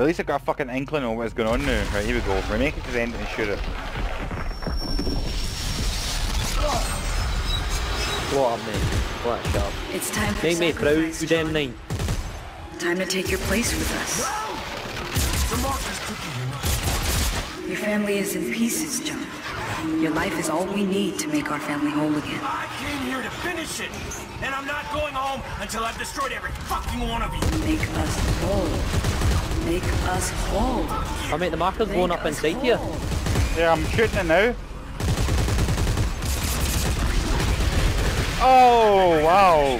At least I got a fucking inkling of what's going on now. Right, here we go. We make it to the end and shoot it. What up, mate? What a shot. It's time for Make me proud, sacrifice, John. M9. Time to take your place with us. Your family is in pieces, John. Your life is all we need to make our family whole again. I came here to finish it, and I'm not going home until I've destroyed every fucking one of you. Make us whole. Make us whole. I mate, the marker's Make blowing up us inside here. Yeah, I'm shooting it now. Oh, wow.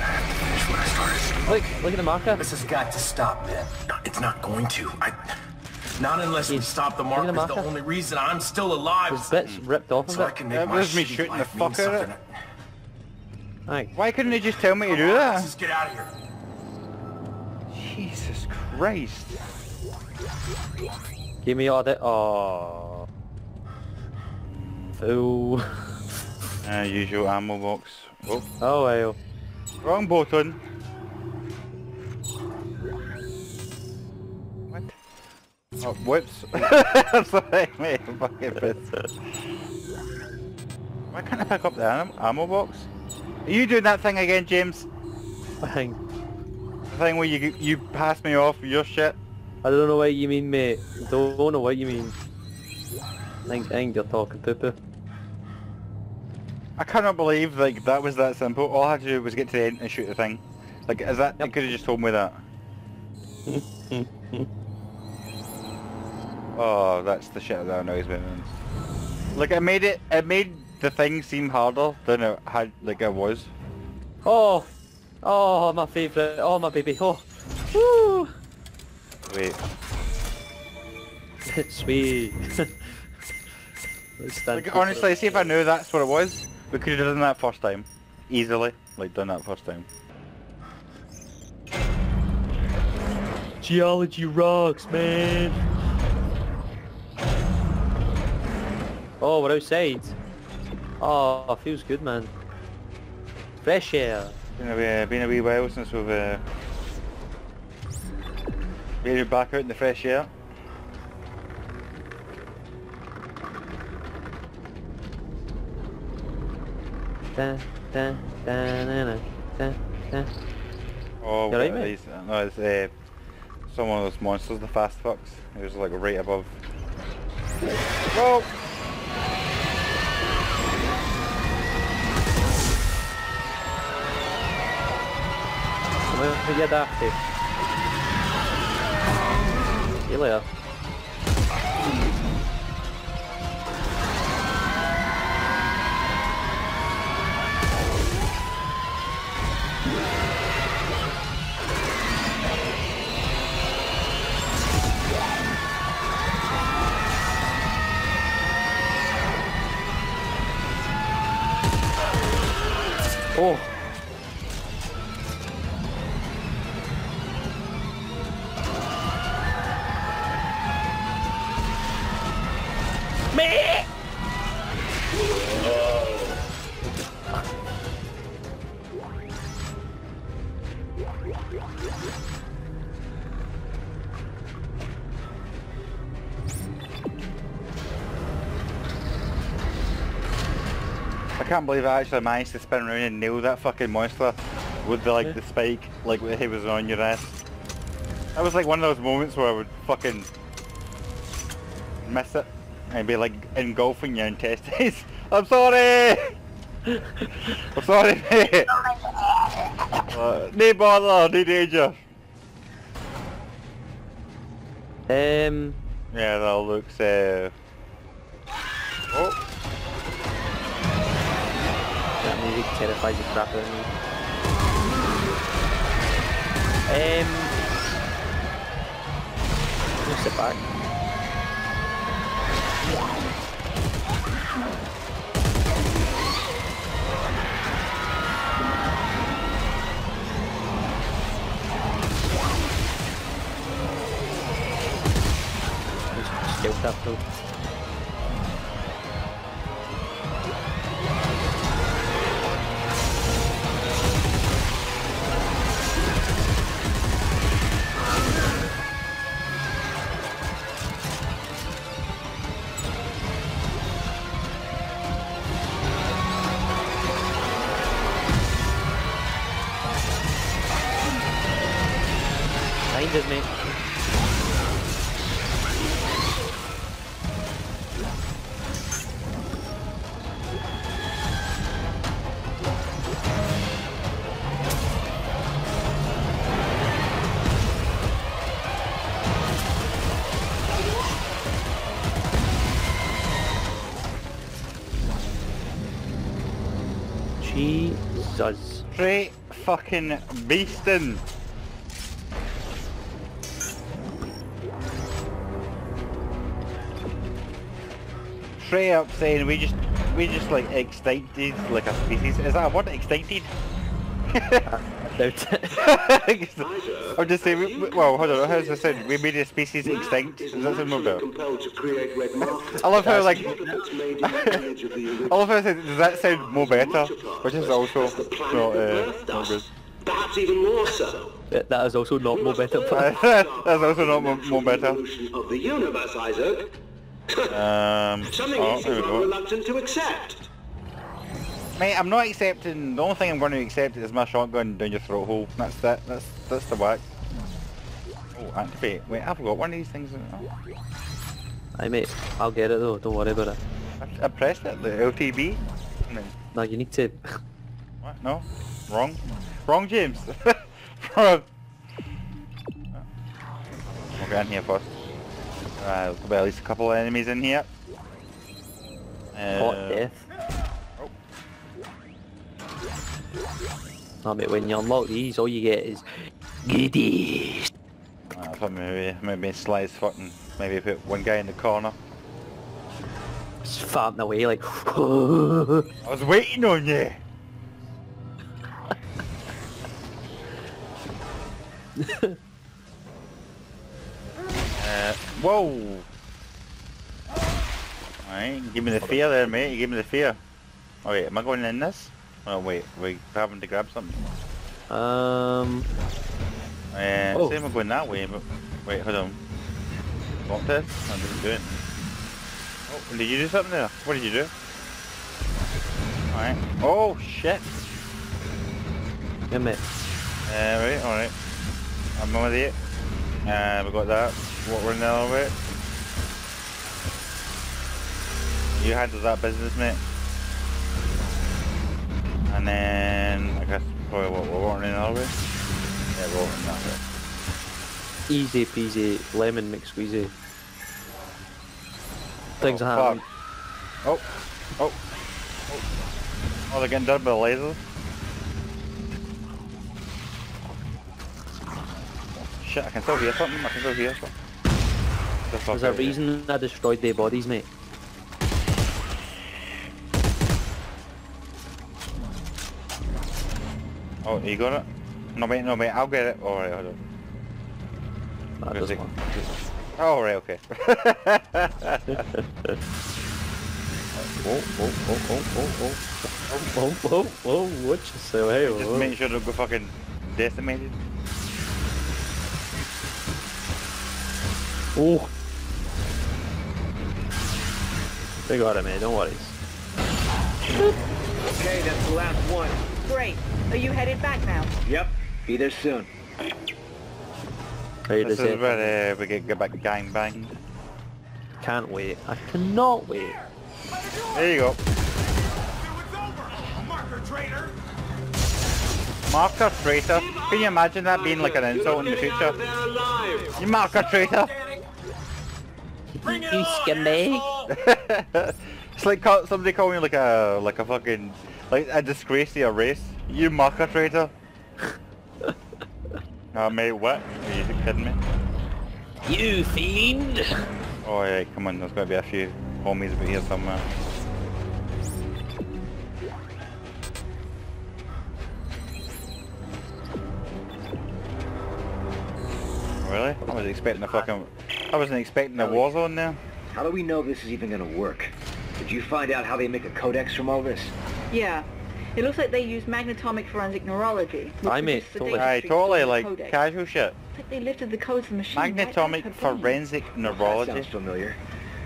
Look, look at the marker. This has got to stop, man. It's not going to. I... Not unless we stop the Look at the markers. The only reason I'm still alive. There's bits ripped off of So I it. can make That my was me shooting the life mean fuck out of something. Aye. Why couldn't they just tell me to do that? Let's that? just get out of here. Jesus Christ. Give me all that. Oh. Fool. Uh, usual ammo box. Oh, Oh well. wrong button. What? Oh, whoops. Sorry, mate. I'm fucking pissed. Why can't I pick up the am- ammo box? Are you doing that thing again, James? Hang. The thing where you you pass me off your shit? I don't know what you mean, mate. Don't know what you mean. I think, I think you're talking poo poo. I cannot believe like that was that simple. All I had to do was get to the end and shoot the thing. Like, is that? You could have just told me that. oh, that's the shit that annoys me. Like, it made it. It made the thing seem harder than it had. Like it was. Oh! Oh, my favourite. Oh, my baby. Oh. Woo! Wait. Sweet. Like honestly, see if I knew that's what it was, we could have done that first time, easily. Like done that first time. Geology rocks, man. Oh, we're outside. Oh, feels good, man. Fresh air. Been a wee, been a wee while since we've uh, been back out in the fresh air. Da, da, da, na, na, da, da. Oh, are these? No, it's uh, some of those monsters, the fast fucks. It was like right above. On, we get after. See. Oh, can't believe I actually managed to spin around and nail that fucking monster with the like Yeah. the spike, like he was on your ass. That was like one of those moments where I would fucking miss it and be like engulfing your intestines. I'm sorry! I'm sorry, mate! uh, no bother, no danger. um, Yeah, that looks, uh... Oh, that music terrifies the crap out of me. Um, just sit back. Just skill tap though. Rangers, mate. Jesus. Straight fucking beasting. Straight up saying we just we just like extincted like a species. Is that a word? Extincted? Doubt it. I'm just saying. we- we- Well, hold on. How's this sound? We made a species extinct. Does that sound more better? compelled to create red markers. I love how like. That's made in of the. I love how I said, does that sound more better? Which is also As the planet not, uh, birthed not good. Perhaps even more so. That that is also not more better. That's also not more, more better. Evolution of the universe, Isaac. Um, Something oh, you there we go. reluctant to accept. Mate, I'm not accepting. The only thing I'm going to accept is my shotgun down your throat hole. That's that. That's that's the whack. Oh, activate. Wait, I've got one of these things. Oh, Aye, mate. I'll get it though. Don't worry about it. I, I pressed it. The LTB. And No, you need to. what? No, wrong. Wrong, James. Wrong. We'll get in here first. Uh, there'll be at least a couple of enemies in here. Hot Uh, death. oh. No, mate. When you unlock these, all you get is. I thought maybe maybe slice fucking maybe put one guy in the corner. Just farting away like. I was waiting on you. whoa. Alright, give me the fear there, mate. You give me the fear. Oh wait, am I going in this? Oh wait, we're having to grab something. um. Uh, Oh. say I'm going that way, but wait, hold on. What this? I didn't do it. Oh, did you do something there? What did you do? Alright. Oh shit. Yeah, mate. Uh, right, alright. I'm with it. Uh, we got that. What we're over it. You handle that business, mate. And then, I guess, probably what we're wanting in over Yeah, we're wanting that bit. Easy peasy, lemon McSqueezy. Things Oh, are happening. Oh, oh, oh. Oh, they're getting done by the laser. Shit, I can still hear something. I can still hear something. The fuck There's a reason I destroyed their bodies, mate. Oh, you got it? No, wait, no, wait, I'll get it. Alright, hold on. That Because does it- one. Oh, right, okay. Oh, oh, oh, oh, oh, oh. Oh, oh, oh, oh, what you say? Hey, Just oh. make sure don't go fucking decimated. oh. They got it, mate. Don't worry. Okay, that's the last one. Great. Are you headed back now? Yep, be there soon. Ready to This is where uh, we get, get back gang banged. Can't wait. I cannot wait. There you go. It was over! Marker traitor! Marker traitor. Can you imagine that being like an insult in the future? You marker traitor. Bring it You on, scumbag. it's like call, somebody calling me like a like a fucking like a disgrace to your race. You marker traitor. uh, mate, what? Are you kidding me? You fiend! Oh yeah, come on. There's got to be a few homies about here somewhere. Really? I was expecting a fucking. I wasn't expecting a war zone there. How do we know this is even gonna work? Did you find out how they make a codex from all this? Yeah. It looks like they use magnetomic forensic neurology. I Aye, mate, resists the totally. data Aye, stream totally stored in the like codex. casual shit. It's like they lifted the codes of the machine. right out of Magnetomic her brain. forensic That neurology. sounds familiar.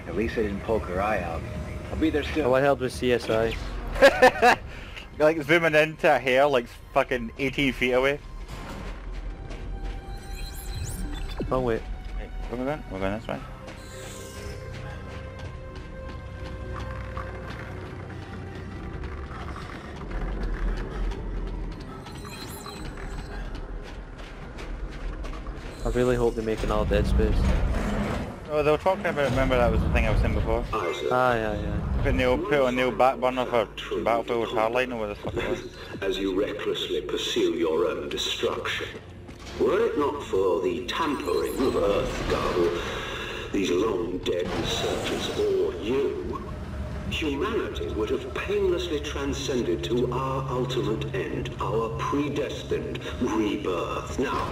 At least I didn't poke her eye out. I'll be there soon. All I heard was CSI. like zooming into her hair like fucking 18 feet away. Oh wait. Right, where we going? We're going this way. I really hope they make another Dead Space. Oh, they were talking about, remember that was the thing I was saying before? Ah, yeah, yeah. Put Neil, put on Neil back burner for Battlefield Hardline or whatever the fuck it was. as you recklessly pursue your own destruction. Were it not for the tampering of EarthGov, these long dead researchers, or you, humanity would have painlessly transcended to our ultimate end, our predestined rebirth. Now,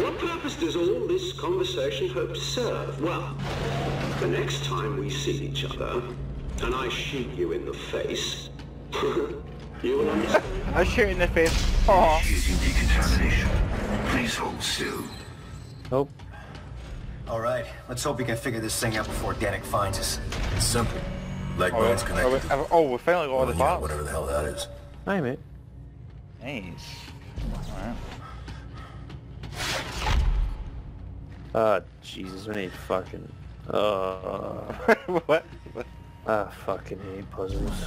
what purpose does all this conversation hope to serve? Well, the next time we see each other, and I shoot you in the face, you will understand. I shoot in the face. Oh, Using decontamination. Please hold still. Nope. All right, let's hope we can figure this thing out before Danik finds us. It's simple. Leg oh, bone's oh, connected we, to oh, we finally got all well, the you know, parts. whatever the hell that is. Hi, mate. Nice. Alright. Ah, Jesus, we need fucking... Uh, what? what? I fucking hate puzzles.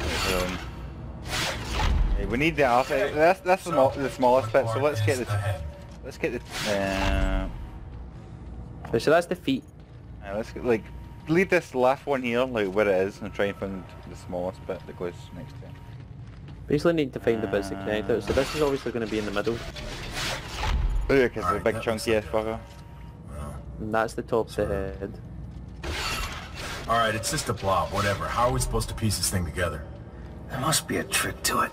Um, hey, we need the alpha. That's that's the, small, the smallest bit. So let's get the let's get the. Uh, So that's the feet. uh, let's get, like leave this last one here, like where it is, and try and find the smallest bit that goes next to it. Basically need to find the bits that connect it. So this is obviously going to be in the middle. Oh, because the Alright, big that chunky ass fucker. And that's the top of the head. All right, it's just a blob. Whatever. How are we supposed to piece this thing together? There must be a trick to it.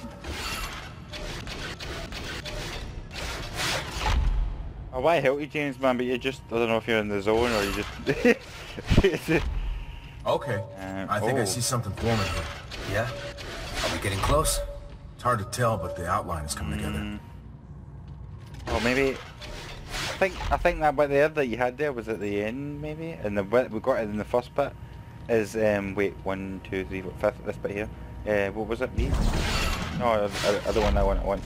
Oh, why help you, James, man? But you're just I don't know if you're in the zone or you just. Okay. Uh, I think I oh. see something forming here. Yeah? Are we getting close? It's hard to tell, but the outline is coming Mm. together. Oh, maybe. I think I think that bit there that you had there was at the end, maybe, and the bit we got it in the first bit is um wait one two three four, fifth this bit here. Uh, what was it? These? No, the other one I want. I want.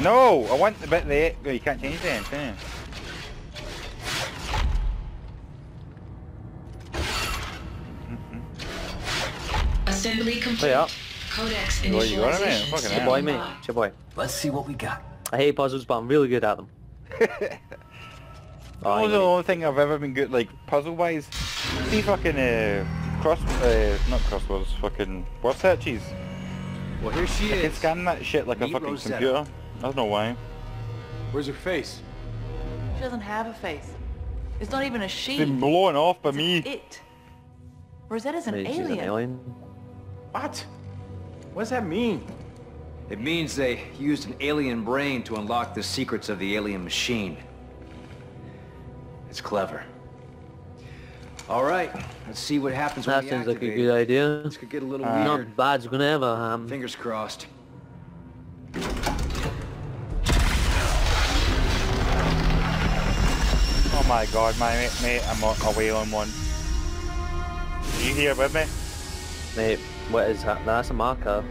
No, I want the bit there. You can't change that, can you? Assembly complete. yeah. Codex Well, you got it, man. initialization. Fucking It's your boy, mate. It's your boy. Let's see what we got. I hate puzzles, but I'm really good at them. Oh, That was the only thing I've ever been good, like puzzle wise. See fucking uh, cross, uh, not crosswords, fucking word searches. Well, here she I can is. scan that shit like a fucking Rosetta. computer. I don't know why. Where's her face? She doesn't have a face. It's not even a she. It's been blown off by me. It. Rosetta's an Maybe she's an alien. What? What does that mean? It means they used an alien brain to unlock the secrets of the alien machine. It's clever. All right, let's see what happens when That we sounds like a good idea. This could get a little Uh, weird. Not bad's gonna ever happen. Fingers crossed. Oh my god, my mate, mate I'm a- away on one. You here with me? Mate, what is that? That's a marker.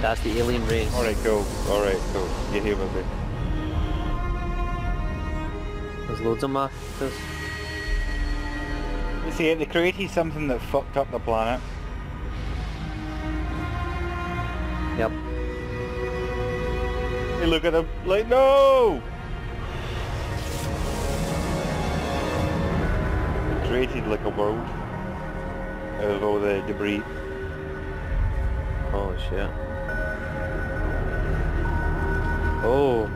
That's the alien race. Alright, cool. Alright, cool. You're here with me. There's loads of markers. You see, they created something that fucked up the planet. Yep. They look at them like, no! They created like a world out of all the debris. Shit. Oh.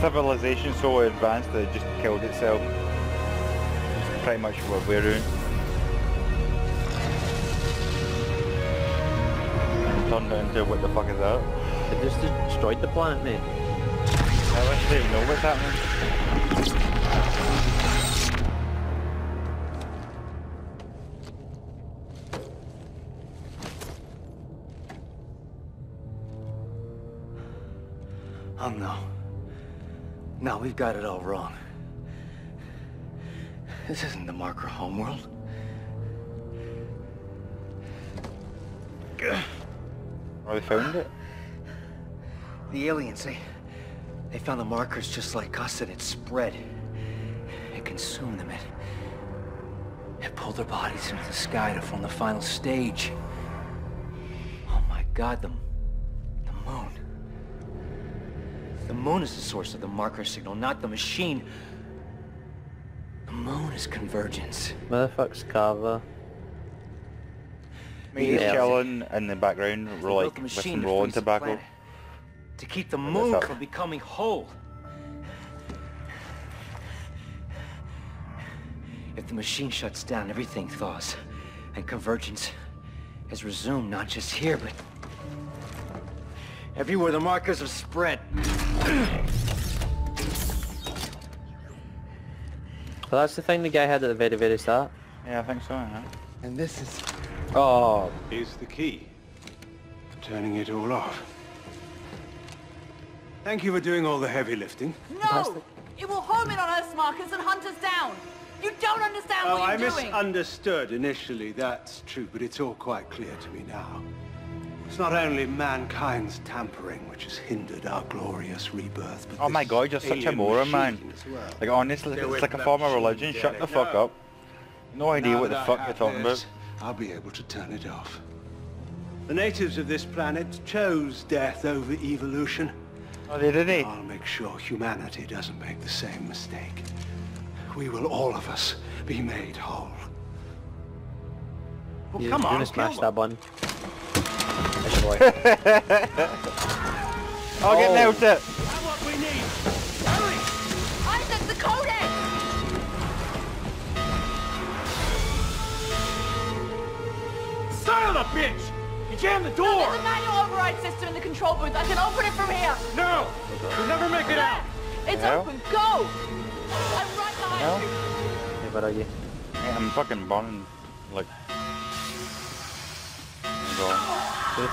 Civilization so advanced that it just killed itself. It's pretty much what we're doing. And turned it into what the fuck is that? It just destroyed the planet, mate. I actually don't even know what's happening. Oh no. No, we've got it all wrong. This isn't the marker homeworld. Oh, they found it? The aliens, they... They found the markers just like us and it spread. It consumed them. It, it pulled their bodies into the sky to form the final stage. Oh my god, the moon. The moon is the source of the marker signal, not the machine. The moon is convergence. Where the fuck's Carver? Me Yeah. chilling in the background, They we're like the with machine some to rolling freeze tobacco. planet, To keep the moon from becoming whole. If the machine shuts down, everything thaws. And convergence has resumed not just here, but everywhere the markers have spread. Well, that's the thing the guy had at the very, very start. Yeah, I think so. Yeah. And this is... Oh, Is the key for turning it all off. Thank you for doing all the heavy lifting. No! It will home in on Earth's markers and hunt us down. You don't understand Oh, what I you're doing. I misunderstood initially, that's true, but it's all quite clear to me now. It's not only mankind's tampering which has hindered our glorious rebirth, but Oh my god, you're such a moron, man. well. Like honestly, Stay it's like a form of religion. Shut Derek. the fuck No. up. No idea Now what the I fuck you're talking this, about. I'll be able to turn it off. The natives of this planet chose death over evolution. Oh, they did it. I'll make sure humanity doesn't make the same mistake. We will all of us be made whole. Well, you, come you on, wanna smash kill that button? That's your boy. I'll get Oh. nailed it. That's what we need. Hurry! Isaac, the codex! Son of bitch! You jammed the door! There's a manual override system in the control booth. I can open it from here. No! You'll never make it out! It's No. open. Go! I'm right behind No. you. Hey, where are you? Yeah, I'm fucking burning. Like.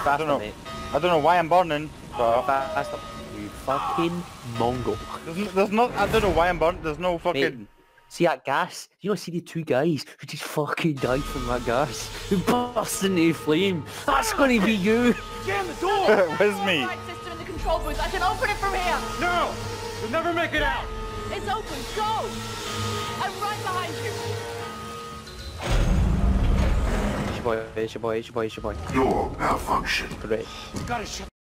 Go I don't know. mate. I don't know why I'm burning, Go but faster. You fucking Mongol. there's, n- there's not. I don't know why I'm burning. There's no fucking. See that gas? You know, see the two guys who just fucking died from that gas? Who burst into flame? That's gonna be you! Jam the door! Where's me? Override system in the control booth. I can open it from here. No! You'll never make it out! It's open. Go! I'm right behind you. Boy, it's your boy, it's your boy, it's your boy. Your malfunction. Great. You gotta shut